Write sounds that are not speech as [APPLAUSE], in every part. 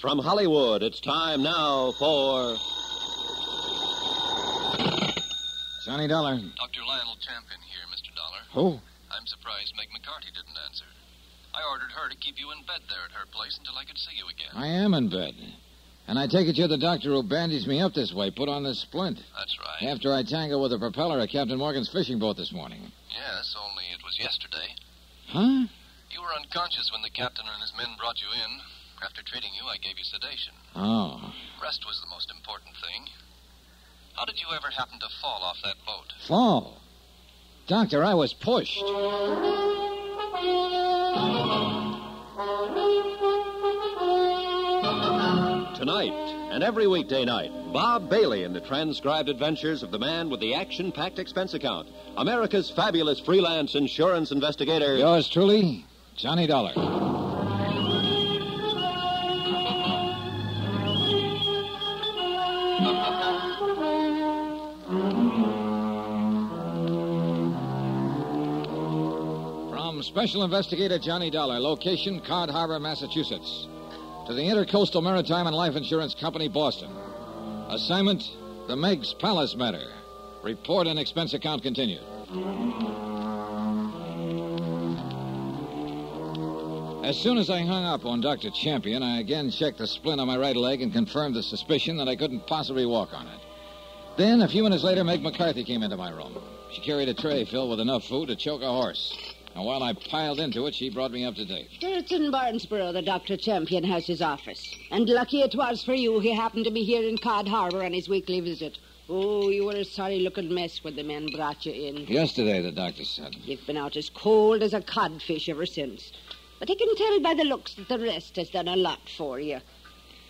From Hollywood, it's time now for. Johnny Dollar. Dr. Lionel Champion here, Mr. Dollar. Who? I'm surprised Meg McCarthy didn't answer. I ordered her to keep you in bed there at her place until I could see you again. I am in bed. And I take it you're the doctor who bandaged me up this way, put on this splint. That's right. After I tangled with the propeller of Captain Morgan's fishing boat this morning. Yes, only it was yesterday. Huh? You were unconscious when the captain and his men brought you in. After treating you, I gave you sedation. Oh. Rest was the most important thing. How did you ever happen to fall off that boat? Fall? Doctor, I was pushed. Tonight and every weekday night, Bob Bailey in the transcribed adventures of the man with the action packed expense account, America's fabulous freelance insurance investigator. Yours truly, Johnny Dollar. Special Investigator Johnny Dollar, location Cod Harbor, Massachusetts, to the Intercoastal Maritime and Life Insurance Company, Boston. Assignment The Meg's Palace Matter. Report and expense account continued. As soon as I hung up on Dr. Champion, I again checked the splint on my right leg and confirmed the suspicion that I couldn't possibly walk on it. Then, a few minutes later, Meg McCarthy came into my room. She carried a tray filled with enough food to choke a horse. And while I piled into it, she brought me up to date. It's in Barnesboro that Dr. Champion has his office. And lucky it was for you he happened to be here in Cod Harbor on his weekly visit. Oh, you were a sorry looking mess when the men brought you in. Yesterday, the doctor said. You've been out as cold as a codfish ever since. But I can tell by the looks that the rest has done a lot for you.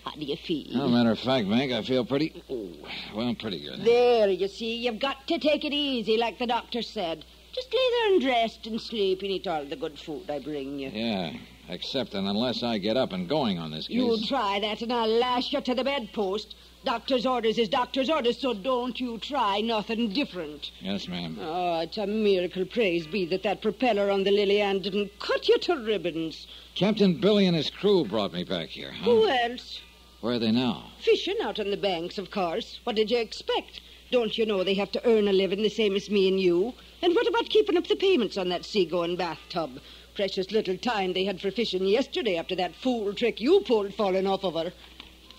How do you feel? As a matter of fact, Meg, I feel pretty. Oh, well, pretty good. There, you see, you've got to take it easy, like the doctor said. Just lay there and rest and sleep and eat all the good food I bring you. Yeah, except that unless I get up and going on this case. You try that and I'll lash you to the bedpost. Doctor's orders is doctor's orders, so don't you try nothing different. Yes, ma'am. Oh, it's a miracle, praise be, that that propeller on the Lily Ann didn't cut you to ribbons. Captain Billy and his crew brought me back here, huh? Who else? Where are they now? Fishing out on the banks, of course. What did you expect? Don't you know they have to earn a living the same as me and you? And what about keeping up the payments on that seagoing bathtub? Precious little time they had for fishing yesterday after that fool trick you pulled falling off of her.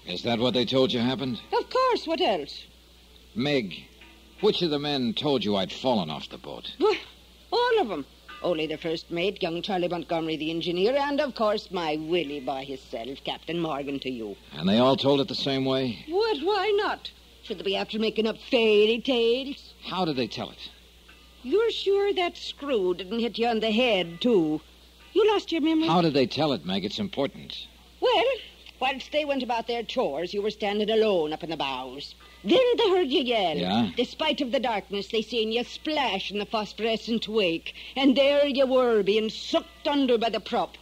Is that what they told you happened? Of course, what else? Meg, which of the men told you I'd fallen off the boat? Well, all of 'em. Only the first mate, young Charlie Montgomery, the engineer, and of course my Willie by himself, Captain Morgan, to you. And they all told it the same way? What? Why not? Should they be after making up fairy tales? How did they tell it? You're sure that screw didn't hit you on the head, too? You lost your memory? How did they tell it, Meg? It's important. Well, whilst they went about their chores, you were standing alone up in the bows. Then they heard you yell. Yeah? Despite of the darkness, they seen you splash in the phosphorescent wake. And there you were, being sucked under by the prop.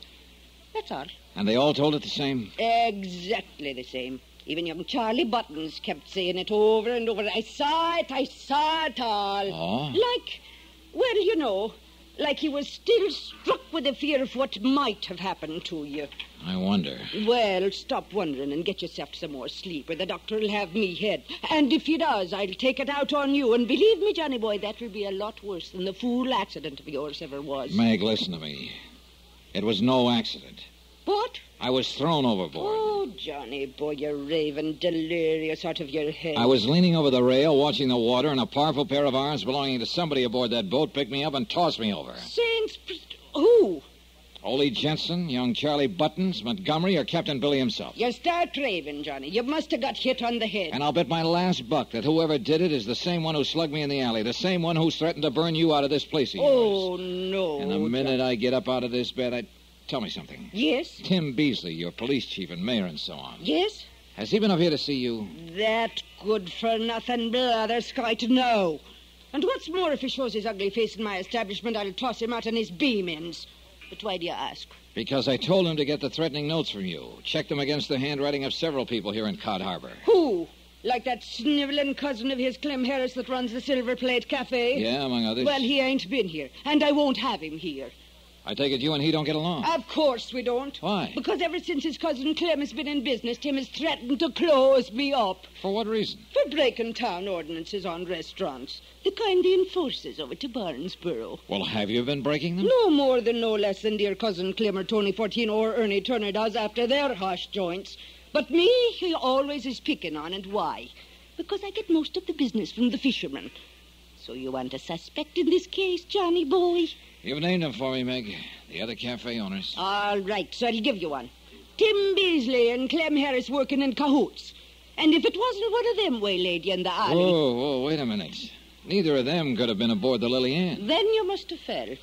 That's all. And they all told it the same? Exactly the same. Even young Charlie Buttons kept saying it over and over. I saw it, I saw it all. Oh? Like, well, you know, like he was still struck with the fear of what might have happened to you. I wonder. Well, stop wondering and get yourself some more sleep, or the doctor'll have me head. And if he does, I'll take it out on you. And believe me, Johnny boy, that will be a lot worse than the fool accident of yours ever was. Meg, listen to me. It was no accident. What? I was thrown overboard. Oh, Johnny boy, you're raving delirious out of your head. I was leaning over the rail, watching the water, and a powerful pair of arms belonging to somebody aboard that boat picked me up and tossed me over. Saints, who? Ole Jensen, young Charlie Buttons, Montgomery, or Captain Billy himself. You start raving, Johnny. You must have got hit on the head. And I'll bet my last buck that whoever did it is the same one who slugged me in the alley, the same one who's threatened to burn you out of this place of oh, yours. Oh, no. And the minute I get up out of this bed, I tell me something. Yes? Tim Beasley, your police chief and mayor and so on. Yes? Has he been up here to see you? That good for nothing blatherskite, no. And what's more, if he shows his ugly face in my establishment, I'll toss him out on his beam ends. But why do you ask? Because I told him to get the threatening notes from you. Check them against the handwriting of several people here in Cod Harbor. Who? Like that sniveling cousin of his, Clem Harris, that runs the Silver Plate Cafe? Yeah, among others. Well, he ain't been here, and I won't have him here. I take it you and he don't get along. Of course we don't. Why? Because ever since his cousin Clem has been in business, Tim has threatened to close me up For what reason? for breaking town ordinances on restaurants. The kind he enforces over to Barnesboro. Well, have you been breaking them? No more than no less than dear cousin Clem or Tony Fortin or Ernie Turner does after their harsh joints. But me, he always is picking on, and why? Because I get most of the business from the fishermen. So you want a suspect in this case, Johnny boy? You've named them for me, Meg. The other cafe owners. All right, so I'll give you one. Tim Beasley and Clem Harris working in cahoots. And if it wasn't one of them waylaid you in the alley, Whoa, whoa, wait a minute. Neither of them could have been aboard the Lily Ann. then you must have fell.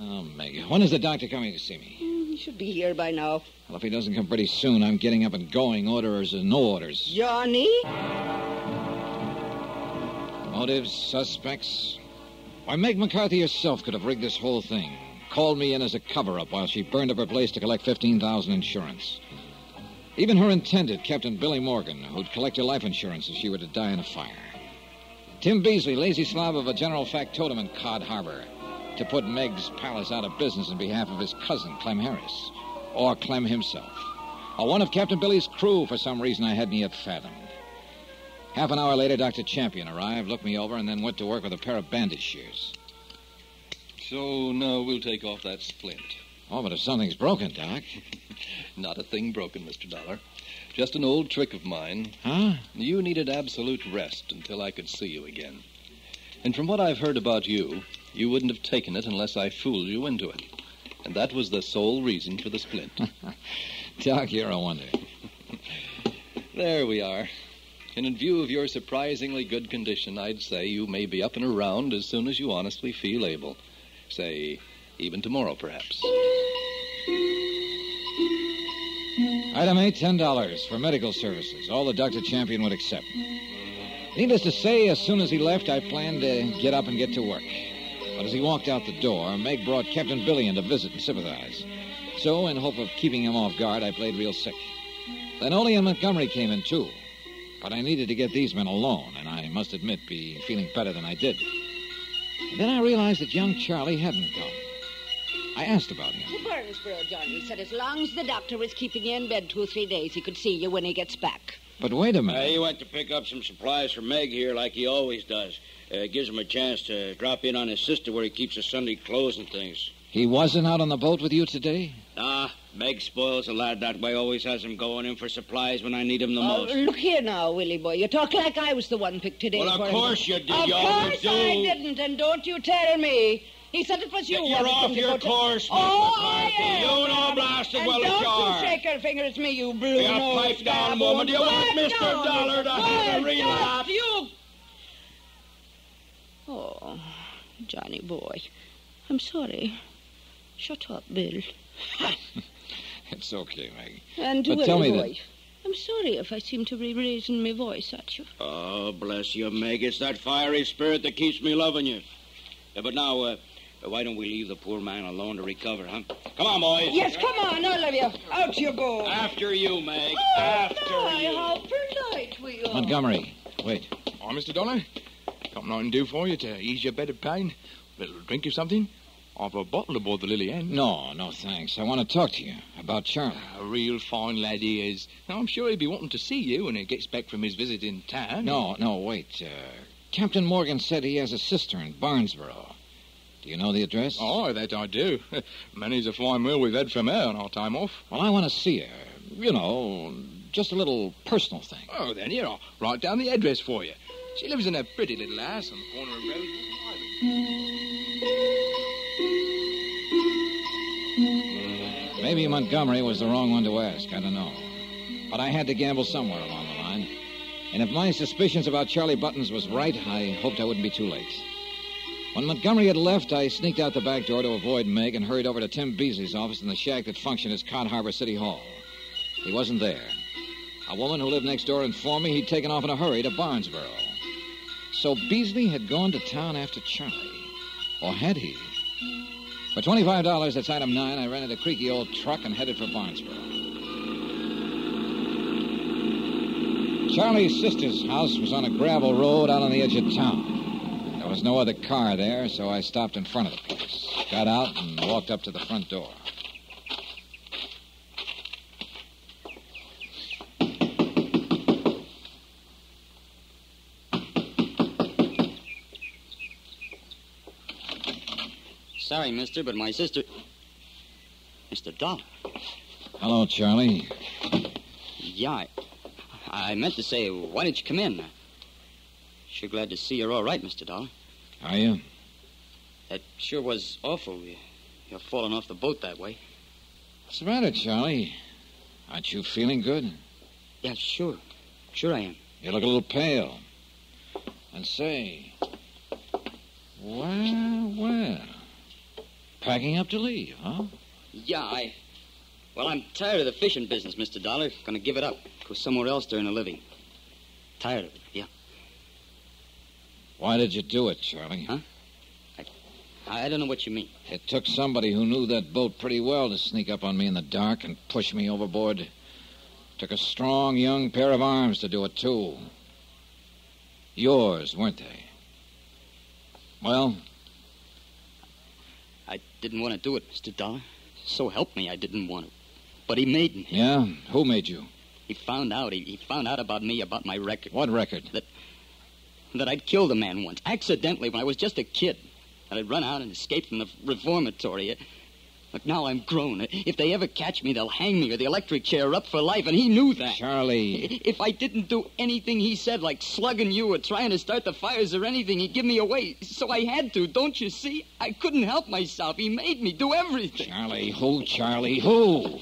Oh, Meg, when is the doctor coming to see me? Hmm, He should be here by now. Well, if he doesn't come pretty soon, I'm getting up and going, orders or no orders. Johnny? Motives, suspects. Why, Meg McCarthy herself could have rigged this whole thing. Called me in as a cover-up while she burned up her place to collect 15000 insurance. Even her intended, Captain Billy Morgan, who'd collect her life insurance if she were to die in a fire. Tim Beasley, lazy slob of a general factotum in Cod Harbor, to put Meg's palace out of business in behalf of his cousin, Clem Harris. Or Clem himself. Or one of Captain Billy's crew for some reason I hadn't yet fathomed. Half an hour later, Dr. Champion arrived, looked me over, and then went to work with a pair of bandage shears. So now we'll take off that splint. Oh, but if something's broken, Doc. [LAUGHS] Not a thing broken, Mr. Dollar. Just an old trick of mine. Huh? You needed absolute rest until I could see you again. And from what I've heard about you, you wouldn't have taken it unless I fooled you into it. And that was the sole reason for the splint. [LAUGHS] Doc, you're a wonder. [LAUGHS] there we are. And in view of your surprisingly good condition, I'd say you may be up and around as soon as you honestly feel able. Say, even tomorrow, perhaps. Item eight, ten dollars for medical services. All the Dr. Champion would accept. Needless to say, as soon as he left, I planned to get up and get to work. But as he walked out the door, Meg brought Captain Billy in to visit and sympathize. So, in hope of keeping him off guard, I played real sick. Then Ole and Montgomery came in, too. But I needed to get these men alone, and I must admit, be feeling better than I did. Then I realized that young Charlie hadn't come. I asked about him. To Barnesboro, Johnny said as long as the doctor was keeping you in bed two or three days, he could see you when he gets back. But wait a Uh, minute. he went to pick up some supplies for Meg here, like he always does. Uh, gives him a chance to drop in on his sister where he keeps his Sunday clothes and things. He wasn't out on the boat with you today? Ah, Meg spoils a lad that way. Always has him going in for supplies when I need him the Oh, most. look here now, Willie boy. You talk like I was the one picked today. Well, of for him. course you did. Of You course. I didn't, and don't you tell me. He said it was you. You're off your to- course, Oh, McCarthy. I am. You know blasted and well as don't you are. you shake your finger at me, you blue You pipe down, woman. Do you want Mr. down, Dollar to have a relapse? You. Oh, Johnny boy, I'm sorry. Shut up, Bill. [LAUGHS] It's okay, Meg. And But Willie tell me boy, I'm sorry if I seem to be raising my voice at you. Oh, bless you, Meg. It's that fiery spirit that keeps me loving you. Yeah, but now, uh, why don't we leave the poor man alone to recover, huh? Come on, boys. Yes, come on, all of you. Out you go. After you, Meg. Oh, After my, you. how polite we are. Montgomery, wait. Oh, Mr. Dollar, something I can do for you to ease your bed of pain? A little drink or something? I've a bottle aboard the Lily Ann. No, no, thanks. I want to talk to you about Charlie. A real fine lad he is. Now, I'm sure he'll be wanting to see you when he gets back from his visit in town. No, no, wait. Uh, Captain Morgan said he has a sister in Barnesboro. Do you know the address? Oh, that I do. [LAUGHS] Many's a fine meal we've had from her on our time off. Well, I want to see her. You know, just a little personal thing. Oh, then here, I'll write down the address for you. She lives in a pretty little house on the corner of Island. Maybe Montgomery was the wrong one to ask. I don't know. But I had to gamble somewhere along the line. And if my suspicions about Charlie Buttons was right, I hoped I wouldn't be too late. When Montgomery had left, I sneaked out the back door to avoid Meg and hurried over to Tim Beasley's office in the shack that functioned as Cod Harbor City Hall. He wasn't there. A woman who lived next door informed me he'd taken off in a hurry to Barnesboro. So Beasley had gone to town after Charlie. Or had he? For $25, that's item nine, I rented a creaky old truck and headed for Barnesboro. Charlie's sister's house was on a gravel road out on the edge of town. There was no other car there, so I stopped in front of the place, got out, and walked up to the front door. Sorry, mister, but my sister. Mr. Dollar. Hello, Charlie. Yeah, I, I meant to say, why didn't you come in? Sure glad to see you're all right, Mr. Dollar. Are you? That sure was awful. You- You're falling off the boat that way. What's the matter, Charlie? Aren't you feeling good? Yeah, sure. Sure I am. You look a little pale. And say, well, well. Packing up to leave, huh? Yeah, I. Well, I'm tired of the fishing business, Mr. Dollar. Gonna give it up. Go somewhere else to earn a living. Tired of it, yeah. Why did you do it, Charlie? Huh? I I don't know what you mean. It took somebody who knew that boat pretty well to sneak up on me in the dark and push me overboard. Took a strong young pair of arms to do it, too. Yours, weren't they? Well, didn't want to do it, Mr. Dollar. So help me, I didn't want to. But he made me. yeah? Who made you? He found out. He, he found out about me, about my record. What record? That that I'd killed a man once, accidentally, when I was just a kid. That I'd run out and escaped from the reformatory. But now I'm grown. If they ever catch me, they'll hang me or the electric chair up for life, and he knew that. Charlie. If I didn't do anything he said, like slugging you or trying to start the fires or anything, he'd give me away. So I had to, don't you see? I couldn't help myself. He made me do everything. Charlie, who, Charlie, who?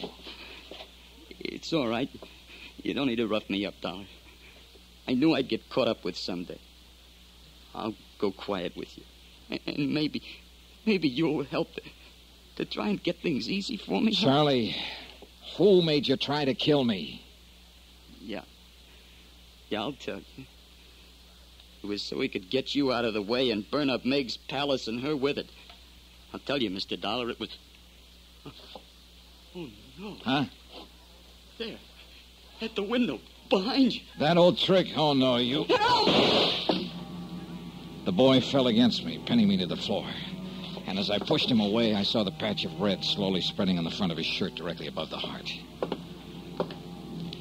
It's all right. You don't need to rough me up, Dollar. I knew I'd get caught up with someday. I'll go quiet with you. And- maybe, maybe you'll help to, to try and get things easy for me. Charlie, who made you try to kill me? Yeah. Yeah, I'll tell you. It was so he could get you out of the way and burn up Meg's palace and her with it. I'll tell you, Mr. Dollar, it was. Oh, no. Huh? There. At the window. Behind you. That old trick? Oh, no, you. The boy fell against me, pinning me to the floor. And as I pushed him away, I saw the patch of red slowly spreading on the front of his shirt directly above the heart.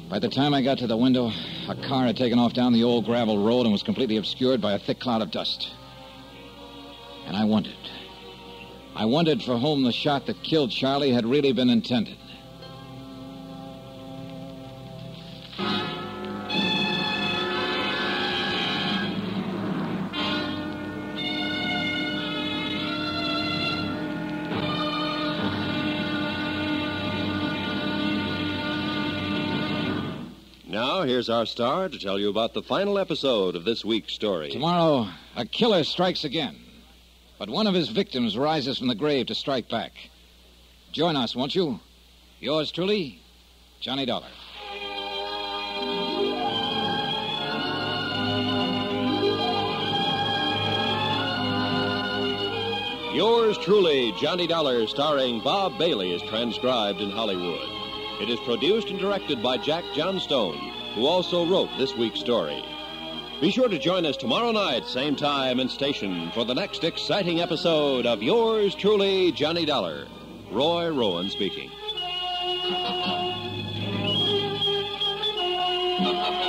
By the time I got to the window, a car had taken off down the old gravel road and was completely obscured by a thick cloud of dust. And I wondered. I wondered for whom the shot that killed Charlie had really been intended. Now, here's our star to tell you about the final episode of this week's story. Tomorrow, a killer strikes again. But one of his victims rises from the grave to strike back. Join us, won't you? Yours truly, Johnny Dollar. Yours truly, Johnny Dollar, starring Bob Bailey, is transcribed in Hollywood. It is produced and directed by Jack Johnstone, who also wrote this week's story. Be sure to join us tomorrow night, same time and station, for the next exciting episode of Yours truly, Johnny Dollar. Roy Rowan speaking. [LAUGHS]